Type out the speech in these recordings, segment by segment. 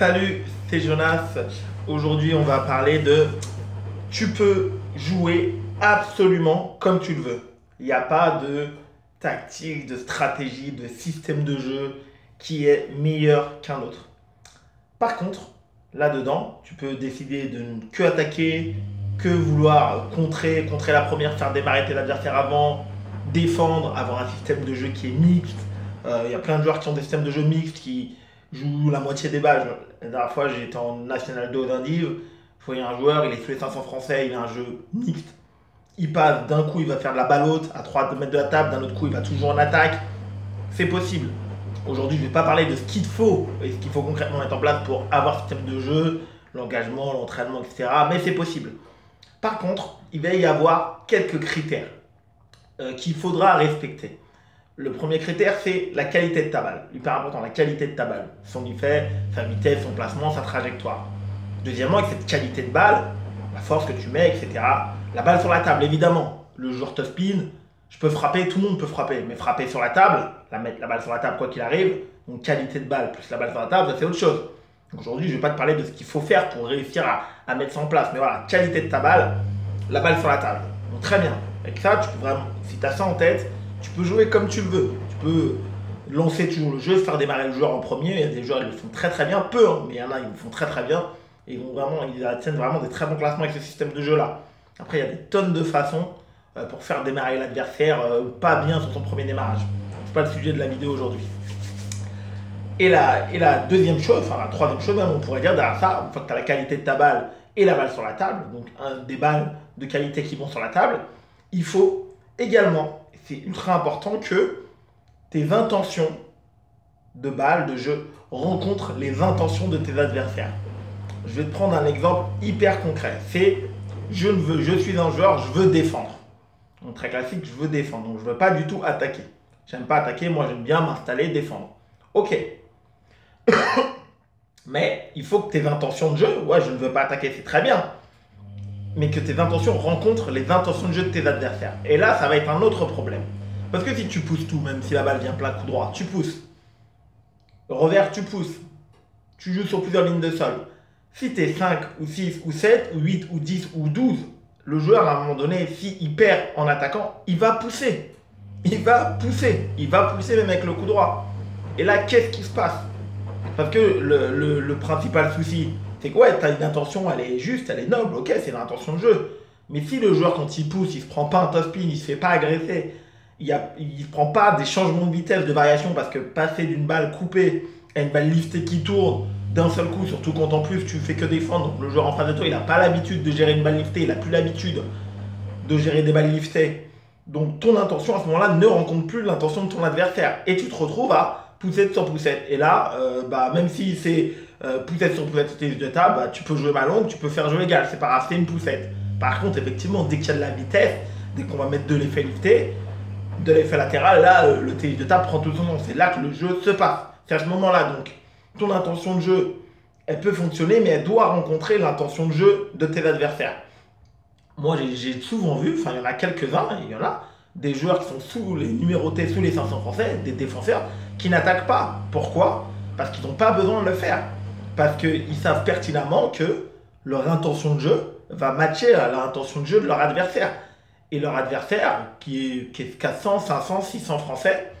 Salut, c'est Jonas. Aujourd'hui, on va parler de tu peux jouer absolument comme tu le veux. Il n'y a pas de tactique, de stratégie, de système de jeu qui est meilleur qu'un autre. Par contre, là-dedans, tu peux décider de ne que attaquer, que vouloir contrer, contrer la première, faire démarrer tes adversaires avant, défendre, avoir un système de jeu qui est mixte. Euh, Il y a plein de joueurs qui ont des systèmes de jeu mixtes qui jouent la moitié des balles. La dernière fois, j'étais en National 2 d'Indiv. Je voyais un joueur, il est sous les 500 français, il a un jeu mixte. Il passe, d'un coup, il va faire de la balle haute à 3 mètres de la table, d'un autre coup, il va toujours en attaque. C'est possible. Aujourd'hui, je ne vais pas parler de ce qu'il faut et ce qu'il faut concrètement mettre en place pour avoir ce système de jeu, l'engagement, l'entraînement, etc. Mais c'est possible. Par contre, il va y avoir quelques critères euh, qu'il faudra respecter. Le premier critère, c'est la qualité de ta balle. Hyper important, la qualité de ta balle. Son effet, sa vitesse, son placement, sa trajectoire. Deuxièmement, avec cette qualité de balle, la force que tu mets, etc. La balle sur la table, évidemment. Le joueur te spin, je peux frapper, tout le monde peut frapper. Mais frapper sur la table, la mettre la balle sur la table quoi qu'il arrive, donc qualité de balle plus la balle sur la table, c'est autre chose. Aujourd'hui, je ne vais pas te parler de ce qu'il faut faire pour réussir à, à, mettre ça en place. Mais voilà, qualité de ta balle, la balle sur la table. Donc très bien. Avec ça, tu peux vraiment, si tu as ça en tête, tu peux jouer comme tu le veux. Tu peux lancer toujours le jeu, faire démarrer le joueur en premier. Il y a des joueurs qui le font très très bien, peu, hein, mais il y en a, ils le font très très bien. Et ils, vont vraiment, ils atteignent vraiment des très bons classements avec ce système de jeu-là. Après, il y a des tonnes de façons euh, pour faire démarrer l'adversaire euh, pas bien sur son premier démarrage. C'est pas le sujet de la vidéo aujourd'hui. Et la, et la deuxième chose, enfin la troisième chose, on pourrait dire derrière ça, une fois que tu as la qualité de ta balle et la balle sur la table, donc des balles de qualité qui vont sur la table, il faut également, c'est ultra important que tes intentions de balle, de jeu, rencontrent les intentions de tes adversaires. Je vais te prendre un exemple hyper concret. C'est je ne veux, je suis un joueur, je veux défendre. Donc très classique, je veux défendre. Donc je ne veux pas du tout attaquer. J'aime pas attaquer, moi j'aime bien m'installer, défendre. Ok. Mais il faut que tes intentions de jeu, ouais, je ne veux pas attaquer, c'est très bien. Mais que tes intentions rencontrent les intentions de jeu de tes adversaires. Et là, ça va être un autre problème. Parce que si tu pousses tout, même si la balle vient plein coup droit, tu pousses. Revers, tu pousses. Tu joues sur plusieurs lignes de sol. Si tu es 5 ou 6 ou 7 ou 8 ou 10 ou 12, le joueur, à un moment donné, s'il perd en attaquant, il va pousser. Il va pousser. Il va pousser même avec le coup droit. Et là, qu'est-ce qui se passe? Parce que le principal souci, c'est que ouais, tu as une intention, elle est juste, elle est noble, ok, c'est l'intention de jeu. Mais si le joueur, quand il pousse, il se prend pas un top spin, il se fait pas agresser, il ne prend pas des changements de vitesse, de variation, parce que passer d'une balle coupée à une balle liftée qui tourne d'un seul coup, surtout quand en plus tu fais que défendre, donc le joueur en face de toi, il n'a pas l'habitude de gérer une balle liftée, il n'a plus l'habitude de gérer des balles liftées. Donc ton intention à ce moment-là ne rencontre plus l'intention de ton adversaire. Et tu te retrouves à poussette sur poussette. Et là, euh, bah, même si c'est euh, poussette sur poussette sur de table, bah, tu peux jouer ma longue, tu peux faire jeu égal, c'est pas grave, c'est une poussette. Par contre, effectivement, dès qu'il y a de la vitesse, dès qu'on va mettre de l'effet lifté, de l'effet latéral, là, euh, le tennis de table prend tout son nom. C'est là que le jeu se passe. C'est à ce moment-là, donc, ton intention de jeu, elle peut fonctionner, mais elle doit rencontrer l'intention de jeu de tes adversaires. Moi, j'ai souvent vu, enfin, il y en a quelques-uns, il y en a, des joueurs qui sont sous les numérotés, sous les 500 français, des défenseurs, qui n'attaquent pas. Pourquoi? Parce qu'ils n'ont pas besoin de le faire. Parce qu'ils savent pertinemment que leur intention de jeu va matcher à l'intention de jeu de leur adversaire. Et leur adversaire, qui est, qui est 400, 500, 600 français,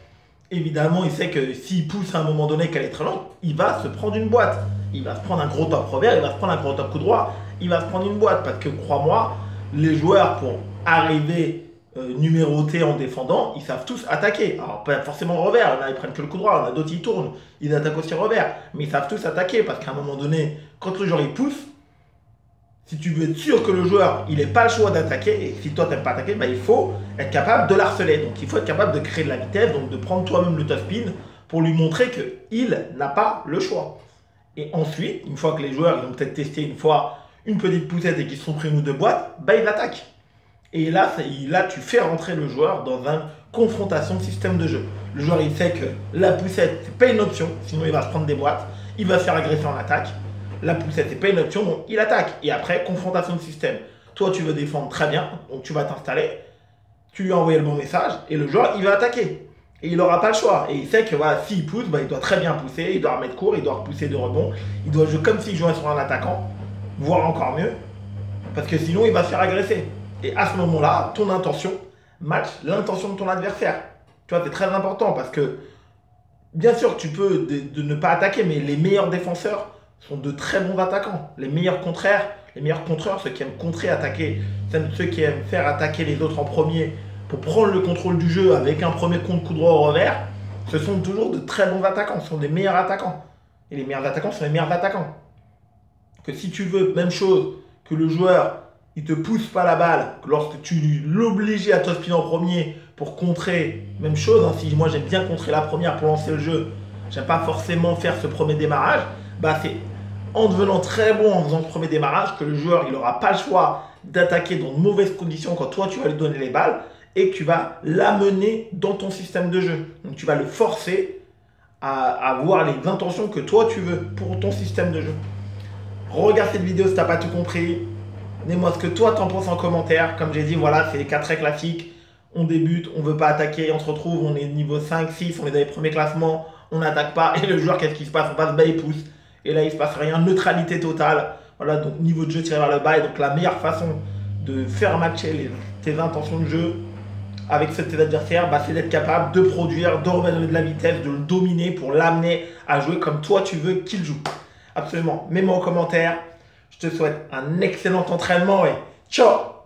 évidemment, il sait que s'il pousse à un moment donné qu'elle est très lente, il va se prendre une boîte. Il va se prendre un gros top revers, il va se prendre un gros top coup droit, il va se prendre une boîte. Parce que crois-moi, les joueurs, pour arriver euh, numérotés en défendant, ils savent tous attaquer. Alors, pas forcément revers, là, ils prennent que le coup droit, là, d'autres, ils tournent, ils attaquent aussi revers. Mais ils savent tous attaquer parce qu'à un moment donné, quand le joueur il pousse, si tu veux être sûr que le joueur, il n'ait pas le choix d'attaquer, et si toi, tu n'aimes pas attaquer, bah, il faut être capable de l'harceler. Donc, il faut être capable de créer de la vitesse, donc de prendre toi-même le top spin pour lui montrer qu'il n'a pas le choix. Et ensuite, une fois que les joueurs ils ont peut-être testé une fois une petite poussette et qu'ils sont pris ou deux boîtes, bah, ils attaquent. Et là, là, tu fais rentrer le joueur dans une confrontation de système de jeu. Le joueur, il sait que la poussette, c'est pas une option, sinon il va se prendre des boîtes, il va se faire agresser en attaque la poussette n'est pas une option, donc il attaque. Et après, confrontation de système. Toi, tu veux défendre très bien, donc tu vas t'installer, tu lui envoyé le bon message, et le joueur, il va attaquer. Et il n'aura pas le choix. Et il sait que voilà, s'il pousse, bah, il doit très bien pousser, il doit remettre court, il doit repousser de rebond, il doit jouer comme s'il jouait sur un attaquant, voire encore mieux, parce que sinon il va se faire agresser. Et à ce moment-là, ton intention match l'intention de ton adversaire. Tu vois, c'est très important parce que, bien sûr, tu peux de, ne pas attaquer, mais les meilleurs défenseurs sont de très bons attaquants. Les meilleurs contraires, les meilleurs contreurs, ceux qui aiment contrer, attaquer, ceux qui aiment faire attaquer les autres en premier pour prendre le contrôle du jeu avec un premier compte coup droit au revers, ce sont toujours de très bons attaquants, ce sont des meilleurs attaquants. Et les meilleurs attaquants sont les meilleurs attaquants. Que si tu veux, même chose, que le joueur, il te pousse pas la balle, lorsque tu l'obliges à top spin en premier pour contrer, même chose, hein, si moi j'aime bien contrer la première pour lancer le jeu, j'aime pas forcément faire ce premier démarrage, bah c'est en devenant très bon en faisant ce premier démarrage que le joueur il aura pas le choix d'attaquer dans de mauvaises conditions quand toi tu vas lui donner les balles et que tu vas l'amener dans ton système de jeu. Donc tu vas le forcer à avoir les intentions que toi tu veux pour ton système de jeu. Regarde cette vidéo si tu n'as pas tout compris. Dis-moi ce que toi t'en penses en commentaire. Comme j'ai dit, voilà, c'est les cas très classiques. On débute, on veut pas attaquer, on se retrouve, on est niveau 5, 6, on est dans les premiers classements, on n'attaque pas. Et le joueur, qu'est-ce qui se passe? On passe bas et pousse. Et là, il se passe rien. Neutralité totale. Voilà, donc niveau de jeu tiré vers le bas. Et donc la meilleure façon de faire matcher tes intentions de jeu, avec cet adversaire, bah, c'est d'être capable de produire, de remettre de la vitesse, de le dominer pour l'amener à jouer comme toi tu veux qu'il joue. Absolument. Mets-moi en commentaire. Je te souhaite un excellent entraînement et ciao